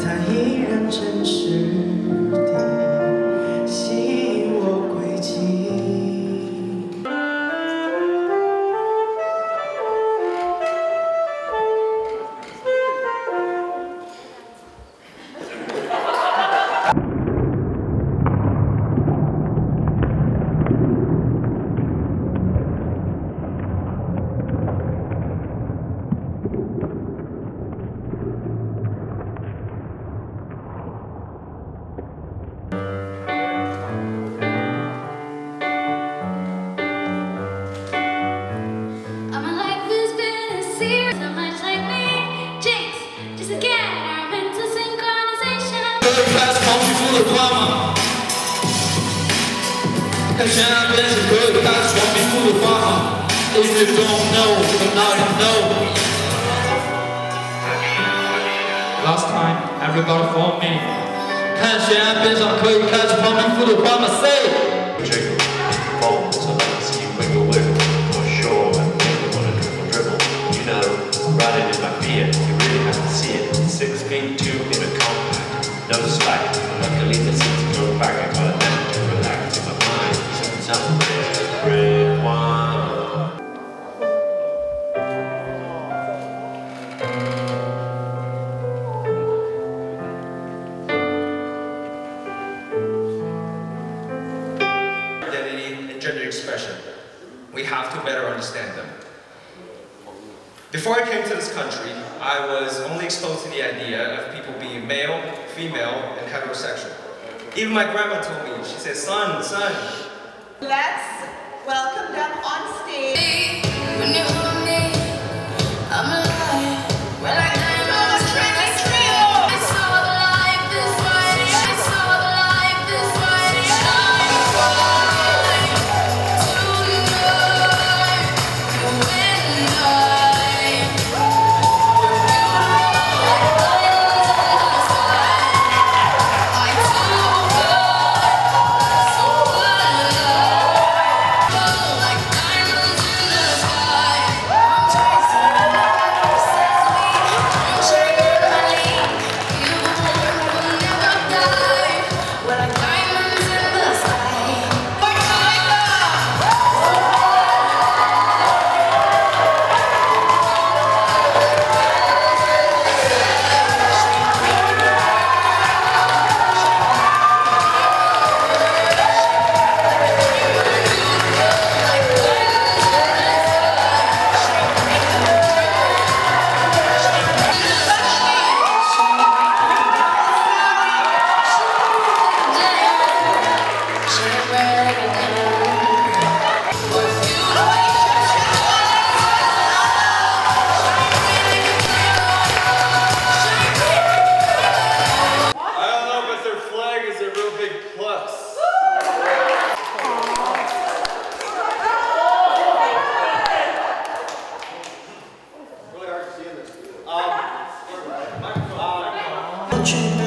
它依然真实。the past comes full of drama. And now there's a good past won't full of drama. If you don't know, but now you know. Last time, everybody for me. Cash and biz, I'm good, cash, pumping full of drama, say! Jacob, no slack. Luckily back, I got a to relax identity and gender expression. We have to better understand them. Before I came to this country, I was only exposed to the idea of people being male, female, and heterosexual. Even my grandma told me, she said, son, son, Let's welcome them on stage. You